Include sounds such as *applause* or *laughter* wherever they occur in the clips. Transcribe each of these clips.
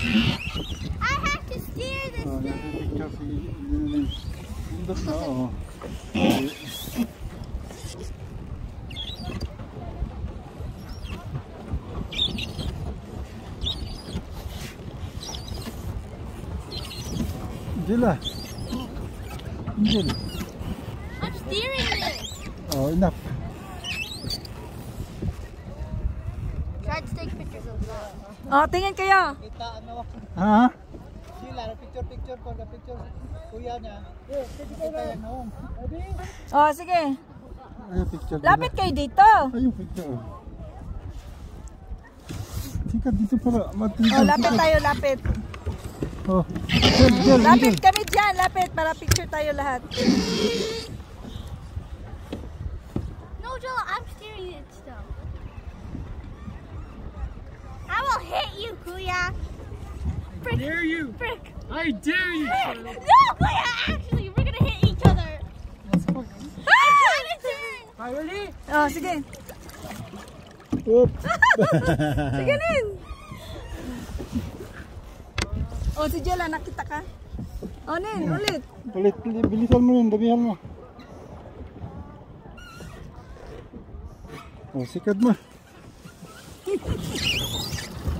Oh, nagpipicture si Indot na, oh. Angela. Angel. I'm steering this. Oh, enough. Try to take pictures of that. Oh, tingin kayo. Kita ano, Ha? sila, picture picture ko, the picture kuya niya. Noon. Oh, sige. Ay, picture. Lapit kayo dito. Ay, picture. Sikat dito para matingin. Oh, lapit tayo, lapit. Oh. Gel, gel, Lapit gel. kami dyan, lapit para picture tayo lahat. No, Joel, I'm steering it Kuya. Frick. dare you! Frick. I dare you! No, Kuya, actually, we're gonna hit each other. I'm trying to turn. Hi, ready? Oh, sige. Oop. Sige, Nin. Oh, si Jella, nakita ka? Oh, Nin, ulit. Ulit, bilisan mo yun, damihan mo. Oh, sikat mo. *laughs*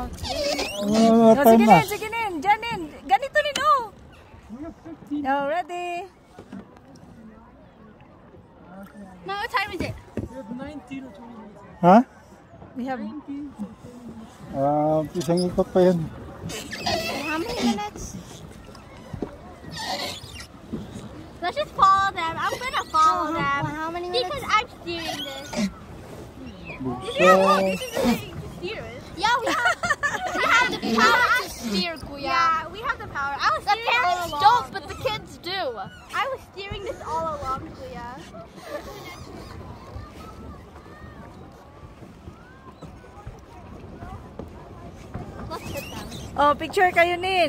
Oh, Oh, sige, na. Sige, Nin. Dyan, Nin. Ganito, Nin, oh. Oh, ready. No, what time is it? We have 19 or 20 minutes. Ha? We have... Ah, isang ikot pa yan. How many minutes? Let's just follow them. I'm gonna follow them. how many minutes? Because I'm steering this. Yeah, look, this is the thing to steer it. Yeah, we have, we have the power to steer, Kuya. Yeah, we have the power. I was the parents don't, but the kids do. I was steering this all along, Kuya. Let's hit them. Oh, picture kayo, Nin.